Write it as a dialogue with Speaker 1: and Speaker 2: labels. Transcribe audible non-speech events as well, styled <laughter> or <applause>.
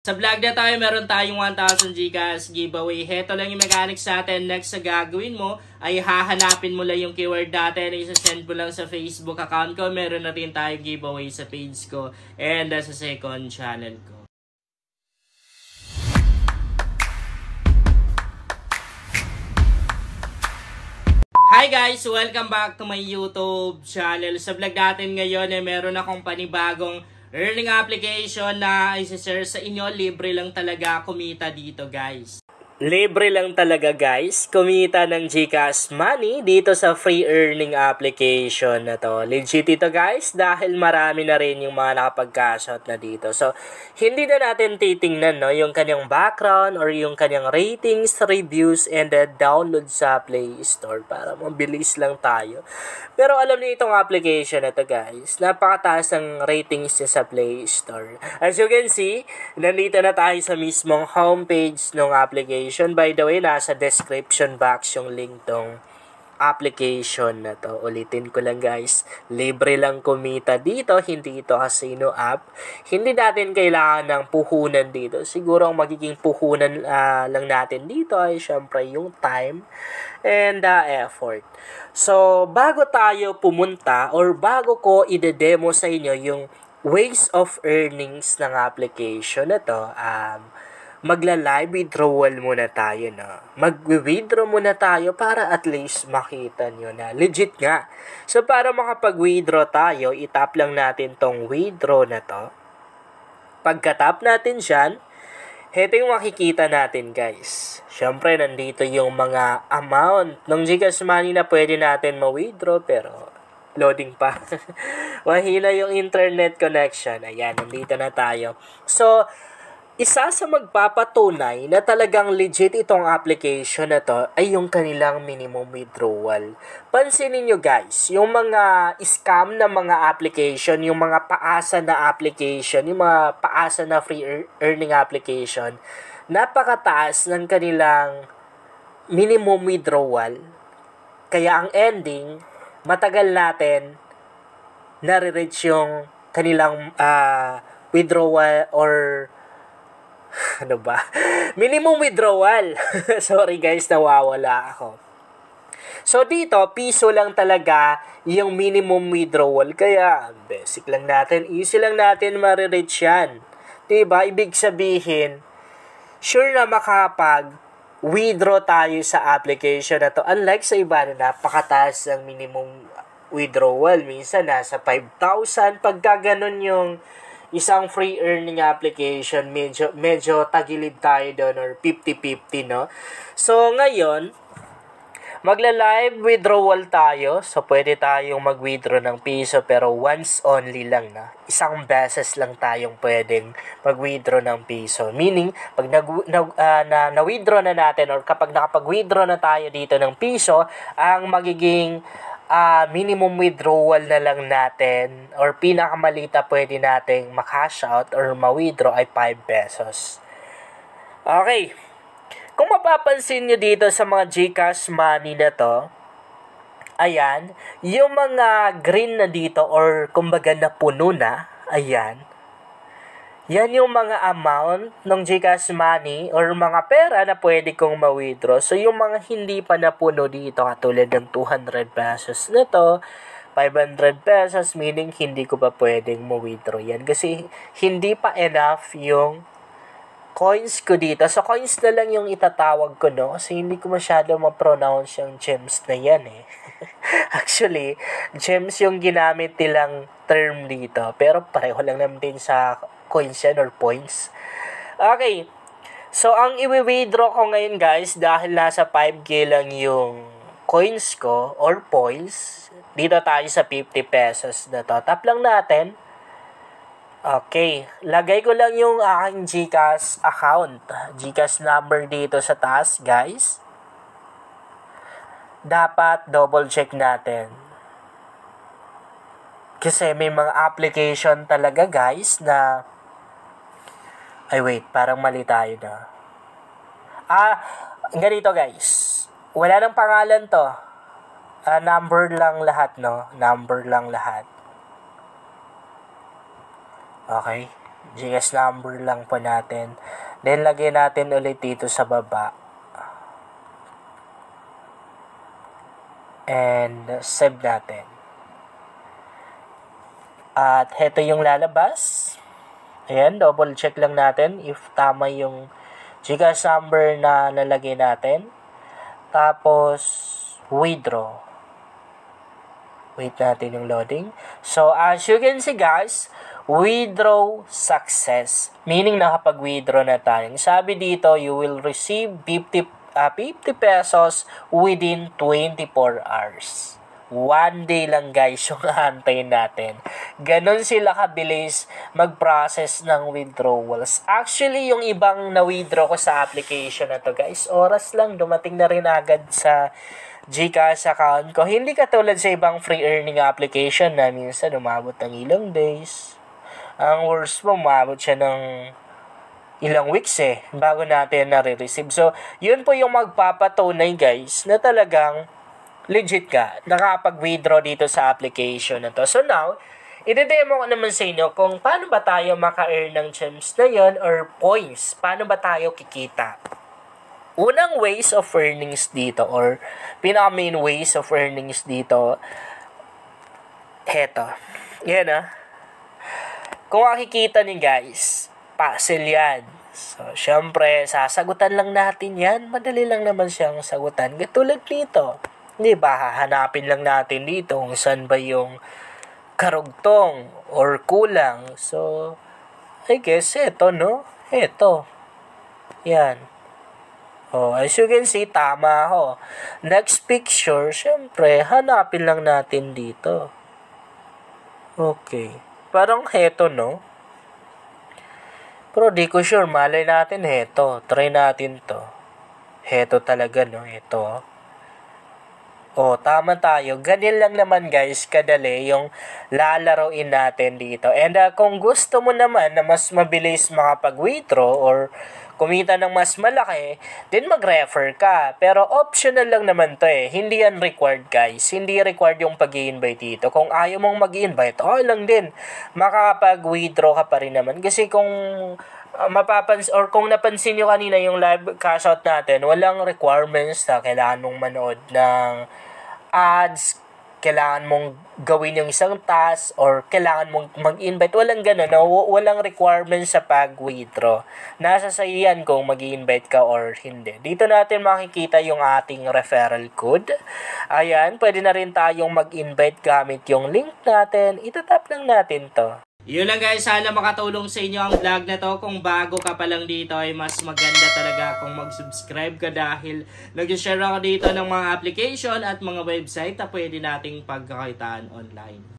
Speaker 1: Sa vlog na tayo, meron tayong 1,000 Gcash giveaway. Heto lang yung mechanics natin. Next sa gagawin mo, ay hahanapin mo lang yung keyword natin. Isa-send mo lang sa Facebook account ko. Meron na rin tayong giveaway sa page ko. And sa second channel ko. Hi guys! Welcome back to my YouTube channel. Sa vlog natin ngayon, eh, meron akong panibagong earning application na isi-share sa inyo. Libre lang talaga kumita dito guys. Libre lang talaga guys, kumita ng GCash money dito sa free earning application na to. Legit ito guys dahil marami na rin yung mga nakapag-cash out na dito. So, hindi na natin titingnan no, yung kanyang background or yung kanyang ratings, reviews, and the download sa Play Store para mabilis lang tayo. Pero alam niyo itong application na to guys, napakataas ng ratings niya sa Play Store. As you can see, nandito na tayo sa mismong homepage ng application application. By the way, nasa description box yung link tong application na to. Ulitin ko lang guys, libre lang kumita dito, hindi ito casino app. Hindi natin kailangan ng puhunan dito. Siguro ang magiging puhunan uh, lang natin dito ay syempre yung time and uh, effort. So, bago tayo pumunta or bago ko ide-demo sa inyo yung ways of earnings ng application na to, um, magla-live withdrawal muna tayo na. Mag-withdraw muna tayo para at least makita nyo na. Legit nga. So, para makapag-withdraw tayo, itap lang natin tong withdraw na to. Pagka-tap natin dyan, ito yung makikita natin guys. Siyempre, nandito yung mga amount ng Gcash money na pwede natin ma-withdraw pero loading pa. <laughs> Mahina yung internet connection. Ayan, nandito na tayo. So, isa sa magpapatunay na talagang legit itong application na to ay yung kanilang minimum withdrawal. Pansinin nyo guys, yung mga scam na mga application, yung mga paasa na application, yung mga paasa na free earning application, napakataas ng kanilang minimum withdrawal. Kaya ang ending, matagal natin nare-reach yung kanilang uh, withdrawal or <laughs> ano ba? Minimum withdrawal. <laughs> Sorry guys, nawawala ako. So dito, piso lang talaga yung minimum withdrawal. Kaya, basic lang natin, easy lang natin marireach yan. Diba? Ibig sabihin, sure na makapag withdraw tayo sa application na to. Unlike sa iba na napakataas ang minimum withdrawal. Minsan nasa 5,000. Pagka ganun yung isang free earning application, medyo, medyo tagilid tayo doon or 50-50, no? So, ngayon, magla-live withdrawal tayo. So, pwede tayong mag-withdraw ng piso pero once only lang na. Isang beses lang tayong pwedeng mag-withdraw ng piso. Meaning, pag nag, na, uh, na, na-withdraw na natin or kapag nakapag-withdraw na tayo dito ng piso, ang magiging uh, minimum withdrawal na lang natin or pinakamalita pwede nating makash out or ma-withdraw ay 5 pesos. Okay. Kung mapapansin nyo dito sa mga Gcash money na to, ayan, yung mga green na dito or kumbaga na puno na, ayan, yan yung mga amount ng Gcash money or mga pera na pwede kong ma-withdraw. So, yung mga hindi pa napuno dito, katulad ng 200 pesos na to, 500 pesos, meaning hindi ko pa pwedeng ma-withdraw yan. Kasi hindi pa enough yung coins ko dito. So, coins na lang yung itatawag ko, no? Kasi hindi ko masyado ma-pronounce yung gems na yan, eh. <laughs> Actually, gems yung ginamit nilang term dito. Pero pareho lang naman din sa coins yan or points. Okay. So, ang i-withdraw ko ngayon guys, dahil nasa 5K lang yung coins ko or points, dito tayo sa 50 pesos na to. Tap lang natin. Okay. Lagay ko lang yung aking GCash account. GCash number dito sa taas, guys. Dapat double check natin. Kasi may mga application talaga, guys, na ay wait, parang mali tayo na. Ah, ganito guys. Wala nang pangalan to. Ah, number lang lahat, no? Number lang lahat. Okay.
Speaker 2: GS number lang po natin. Then, lagyan natin ulit dito sa baba. And, save natin. At, heto yung lalabas. Ayan, double check lang natin if tama yung GCash number na nalagay natin. Tapos, withdraw. Wait natin yung loading. So, as you can see guys, withdraw success. Meaning nakapag-withdraw na tayo. Sabi dito, you will receive 50, uh, 50 pesos within 24 hours. One day lang guys <laughs> yung aantayin natin. Ganon sila kabilis mag-process ng withdrawals. Actually, yung ibang na-withdraw ko sa application na to guys, oras lang dumating na rin agad sa GCash account ko. Hindi katulad sa ibang free earning application na minsan umabot ng ilang days. Ang worst mo, umabot siya ng ilang weeks eh, bago natin na-receive. So, yun po yung magpapatunay guys, na talagang legit ka, nakapag-withdraw dito sa application na to. So now, ide-demo ko naman sa inyo kung paano ba tayo maka-earn ng gems na yon or points. Paano ba tayo kikita? Unang ways of earnings dito or pinaka main ways of earnings dito, heto. Yan ah. Kung makikita niyo guys, puzzle yan. So, syempre, sasagutan lang natin yan. Madali lang naman siyang sagutan. Katulad nito. Di ba, hahanapin lang natin dito kung saan ba yung karugtong or kulang. So, I guess, eto, no? Eto. Yan. Oh, as you can see, tama ako. Next picture, syempre, hanapin lang natin dito. Okay. Parang heto, no? Pero di ko sure, malay natin heto. Try natin to. Heto talaga, no? Ito. Oh, tama tayo. Ganyan lang naman guys, kadali yung lalaroin natin dito. And uh, kung gusto mo naman na mas mabilis makapag-withdraw or kumita ng mas malaki, then mag-refer ka. Pero optional lang naman to eh. Hindi yan required guys. Hindi required yung pag invite dito. Kung ayaw mong mag-invite, okay lang din. Makakapag-withdraw ka pa rin naman. Kasi kung uh, mapapans or kung napansin nyo kanina yung live cash out natin, walang requirements na kailangan mong manood ng ads, kailangan mong gawin yung isang task or kailangan mong mag-invite. Walang ganun. No? Walang requirement sa pag-withdraw. Nasa sa yan kung mag invite ka or hindi. Dito natin makikita yung ating referral code. Ayan, pwede na rin tayong mag-invite gamit yung link natin. Itatap lang natin to.
Speaker 1: Yun lang guys, sana makatulong sa inyo ang vlog na to. Kung bago ka pa lang dito ay mas maganda talaga kung mag-subscribe ka dahil nag-share ako dito ng mga application at mga website na pwede nating pagkakakitaan online.